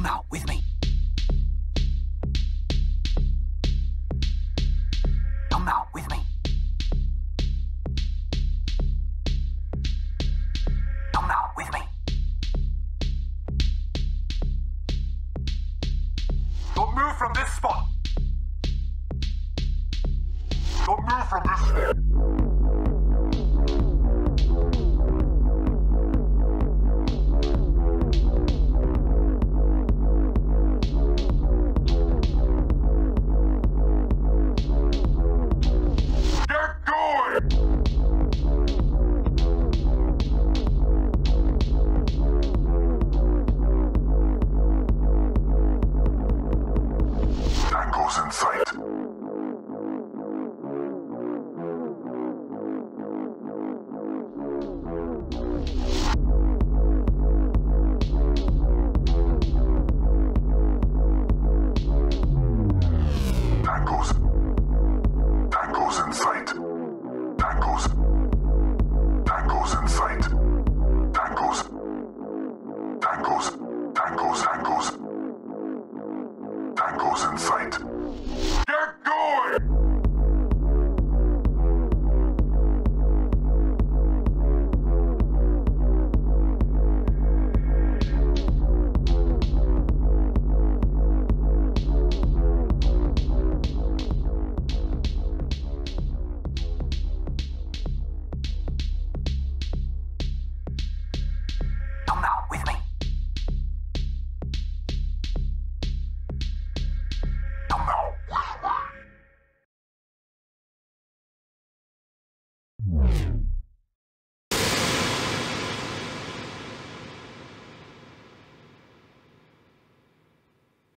Come now, with me. Come now, with me. Come now, with me. Don't move from this spot. Don't move from this spot. goals in sight. Tangos. Tangos in sight. Tangos. Tangos in sight. Tangos. Tangos. Tangos. Tangos. Tangos in sight. Go!